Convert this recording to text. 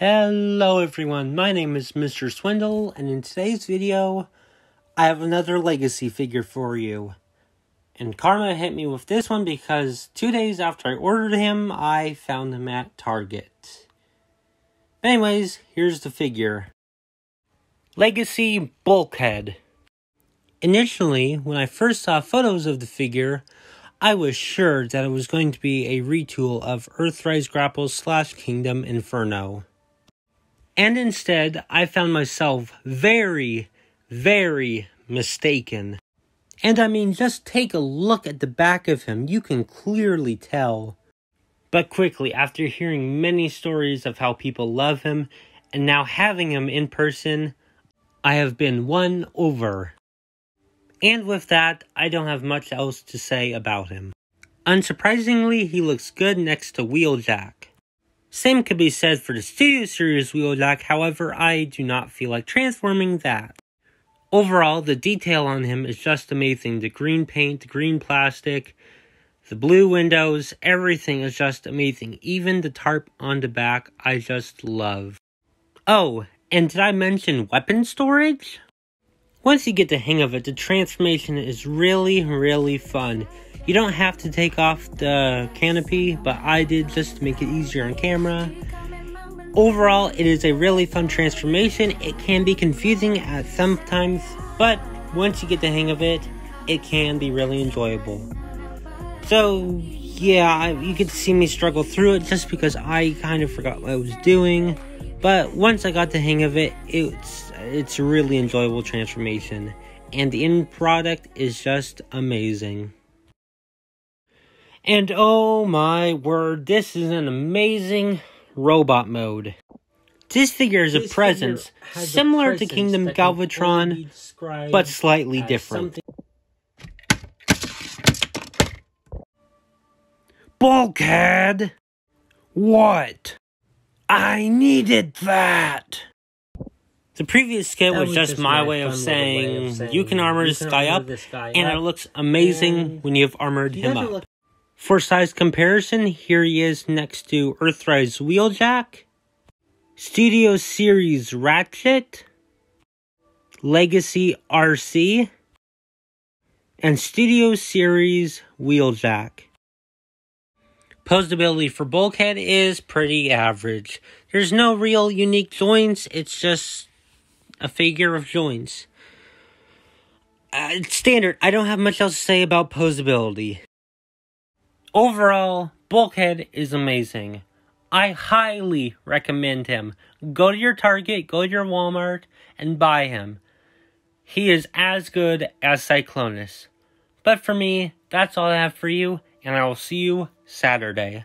Hello everyone, my name is Mr. Swindle, and in today's video, I have another legacy figure for you. And Karma hit me with this one because two days after I ordered him, I found him at Target. Anyways, here's the figure. Legacy Bulkhead. Initially, when I first saw photos of the figure, I was sure that it was going to be a retool of Earthrise Grapple slash Kingdom Inferno. And instead, I found myself very, very mistaken. And I mean, just take a look at the back of him, you can clearly tell. But quickly, after hearing many stories of how people love him, and now having him in person, I have been won over. And with that, I don't have much else to say about him. Unsurprisingly, he looks good next to Wheeljack. Same could be said for the Studio Series Wheeljack, however, I do not feel like transforming that. Overall, the detail on him is just amazing. The green paint, the green plastic, the blue windows, everything is just amazing. Even the tarp on the back, I just love. Oh, and did I mention weapon storage? Once you get the hang of it, the transformation is really, really fun. You don't have to take off the canopy, but I did just to make it easier on camera. Overall, it is a really fun transformation. It can be confusing at some times, but once you get the hang of it, it can be really enjoyable. So, yeah, you to see me struggle through it just because I kind of forgot what I was doing. But once I got the hang of it, it's it's a really enjoyable transformation, and the end product is just amazing. And oh my word, this is an amazing robot mode. This figure is a presence similar a presence to Kingdom Galvatron, but slightly different. Bulkhead! What? I needed that! The previous skit was, was, just, just my, way of, saying, way of saying you can armor this guy up, guy and up, it looks amazing when you have armored him up. For size comparison, here he is next to Earthrise Wheeljack, Studio Series Ratchet, Legacy Arcee, and Studio Series Wheeljack. Posability for Bulkhead is pretty average. There's no real unique joints, it's just a figure of joints. Uh, standard, I don't have much else to say about posability. Overall, Bulkhead is amazing. I highly recommend him. Go to your Target, go to your Walmart, and buy him. He is as good as Cyclonus. But for me, that's all I have for you, and I will see you Saturday.